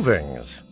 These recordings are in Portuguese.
Covings.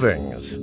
movings.